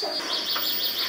ハハハハ!